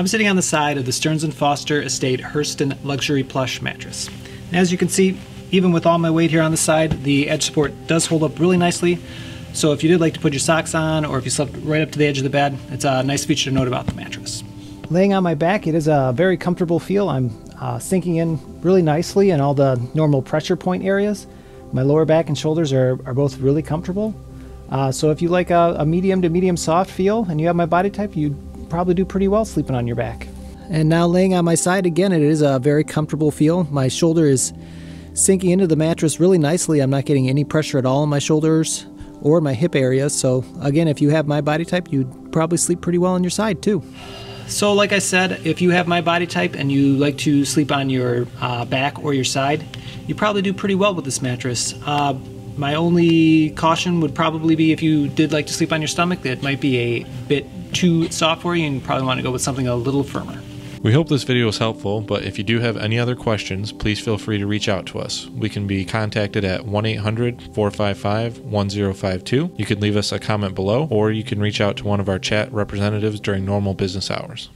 I'm sitting on the side of the Stearns & Foster Estate Hurston Luxury Plush mattress. And as you can see, even with all my weight here on the side, the edge support does hold up really nicely. So if you did like to put your socks on or if you slept right up to the edge of the bed, it's a nice feature to note about the mattress. Laying on my back, it is a very comfortable feel. I'm uh, sinking in really nicely in all the normal pressure point areas. My lower back and shoulders are, are both really comfortable. Uh, so if you like a, a medium to medium soft feel and you have my body type, you'd probably do pretty well sleeping on your back. And now laying on my side again, it is a very comfortable feel. My shoulder is sinking into the mattress really nicely. I'm not getting any pressure at all on my shoulders or my hip area. So again, if you have my body type, you'd probably sleep pretty well on your side too. So like I said, if you have my body type and you like to sleep on your uh, back or your side, you probably do pretty well with this mattress. Uh, my only caution would probably be if you did like to sleep on your stomach, that might be a bit too soft for you and you probably want to go with something a little firmer. We hope this video was helpful, but if you do have any other questions, please feel free to reach out to us. We can be contacted at 1 800 455 1052. You can leave us a comment below, or you can reach out to one of our chat representatives during normal business hours.